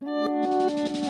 Música